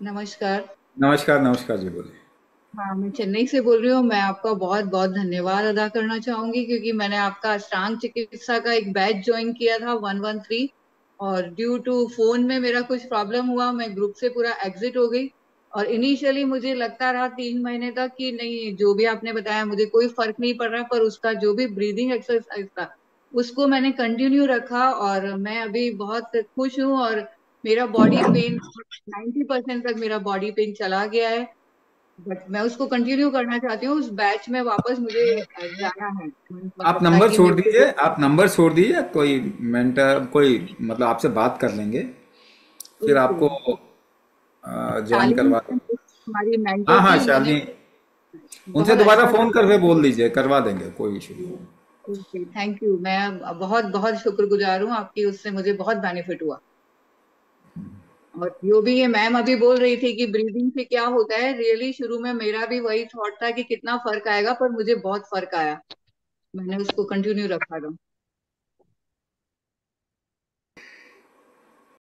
नमस्कार। नमस्कार नमस्कार जी बोलिए। हाँ मैं चेन्नई से बोल रही हूँ। मैं आपका बहुत बहुत धन्यवाद अदा करना चाहूँगी क्योंकि मैंने आपका अष्टांग चिकित्सा का एक बैच ज्वाइन किया था वन वन थ्री और ड्यू टू फ़ोन में मेरा कुछ प्रॉब्लम हुआ मैं ग्रुप से पूरा एग्जिट हो गई। और इनिशियली मुझे लगता रहा तीन महीने तक कि नहीं जो भी आपने बताया मुझे कोई फ़र्क नहीं पड़ रहा पर उसका जो भी ब्रीदिंग एक्सरसाइज था उसको मैंने कंटिन्यू रखा और मैं अभी बहुत खुश हूँ और मेरा बॉडी पेन नाइन्टी परसेंट तक मेरा बॉडी पेन चला गया है। बट मैं उसको कंटिन्यू करना चाहती हूँ। उस बैच में वापस मुझे जाना है। मतलब आप नंबर छोड़ दीजिए। आप नंबर छोड़ दीजिए। कोई मेंटर कोई मतलब आपसे बात कर लेंगे। फिर आपको ज्वाइन करवा हमारी हाँ हाँ शालिनी। उनसे दोबारा अच्छा फ़ोन करके बोल दीजिए। करवा देंगे कोई इशू नहीं थैंक यू मैं बहुत बहुत शुक्रगुजार हूँ आपकी उससे मुझे बहुत बेनिफिट हुआ। और जो भी ये मैम अभी बोल रही थी कि ब्रीदिंग से क्या होता है रियली शुरू में मेरा भी वही थॉट था कि कितना फ़र्क आएगा, पर मुझे बहुत फ़र्क आया। मैंने उसको कंटिन्यू रखा था।